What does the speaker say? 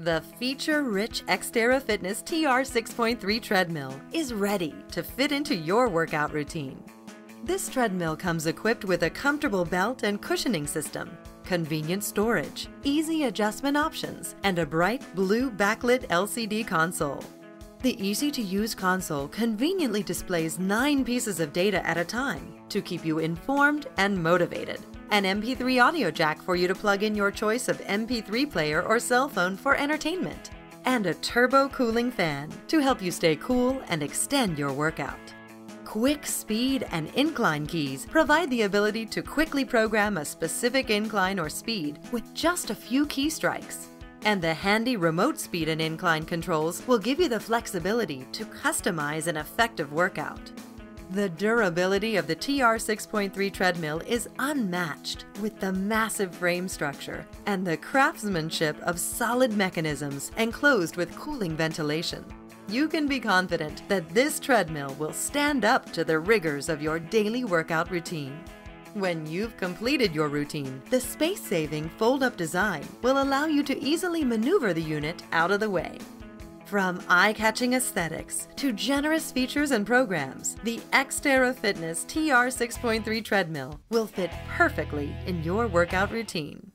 The feature-rich Xterra Fitness TR 6.3 treadmill is ready to fit into your workout routine. This treadmill comes equipped with a comfortable belt and cushioning system, convenient storage, easy adjustment options, and a bright blue backlit LCD console. The easy-to-use console conveniently displays nine pieces of data at a time to keep you informed and motivated an MP3 audio jack for you to plug in your choice of MP3 player or cell phone for entertainment, and a turbo cooling fan to help you stay cool and extend your workout. Quick speed and incline keys provide the ability to quickly program a specific incline or speed with just a few key strikes. And the handy remote speed and incline controls will give you the flexibility to customize an effective workout. The durability of the TR 6.3 treadmill is unmatched with the massive frame structure and the craftsmanship of solid mechanisms enclosed with cooling ventilation. You can be confident that this treadmill will stand up to the rigors of your daily workout routine. When you've completed your routine, the space-saving fold-up design will allow you to easily maneuver the unit out of the way from eye-catching aesthetics to generous features and programs, the Xterra Fitness TR 6.3 treadmill will fit perfectly in your workout routine.